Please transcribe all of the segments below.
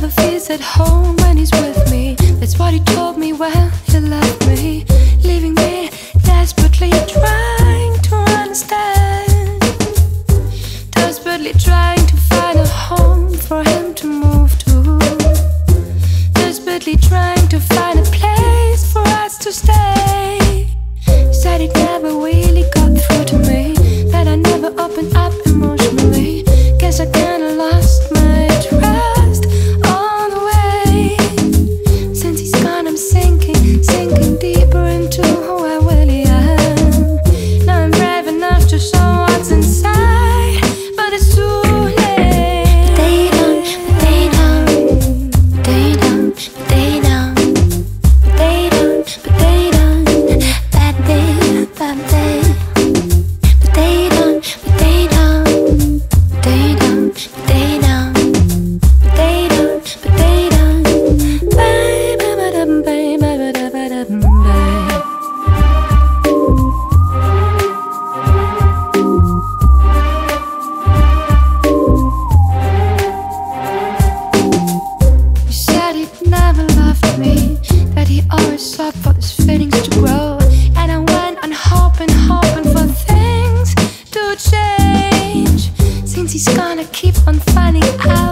never feels at home when he's with me. That's what he told me when he left me, leaving me desperately trying. means he's gonna keep on finding out.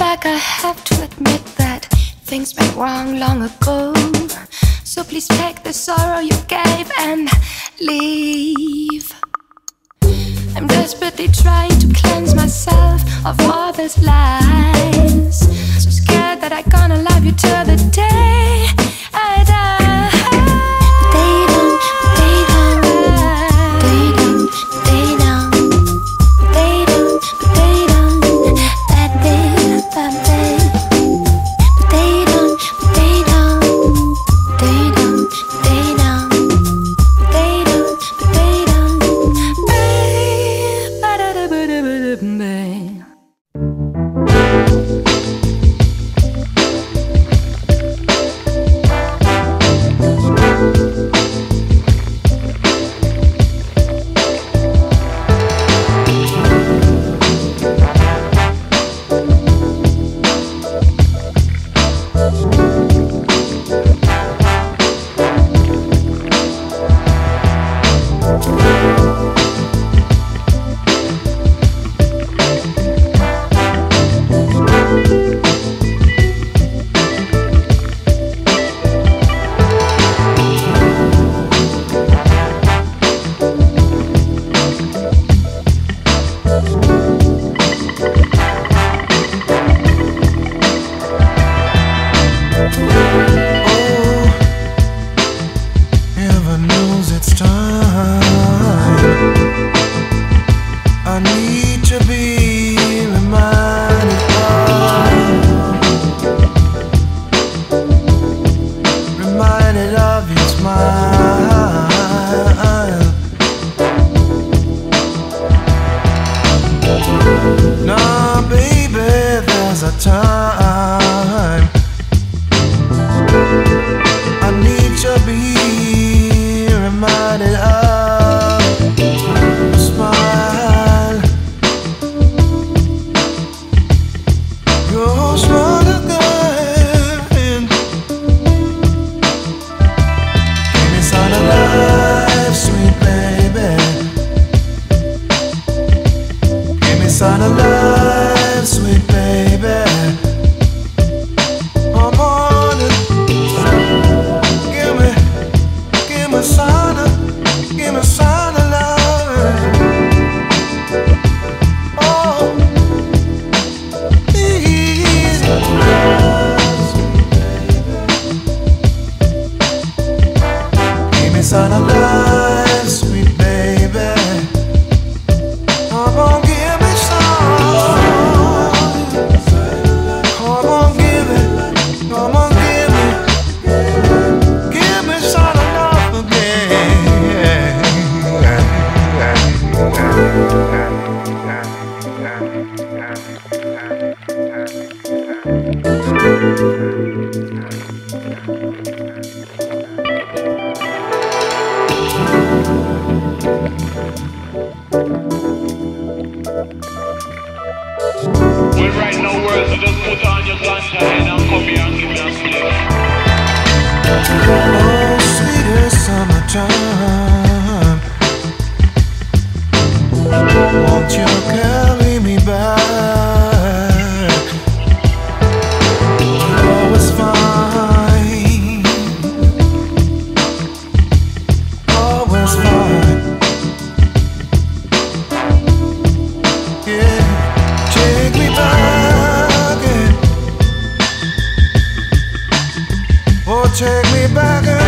back, I have to admit that things went wrong long ago. So please take the sorrow you gave and leave. I'm desperately trying to cleanse myself of all these lies. So scared that I'm gonna love you till the day. Put on bagger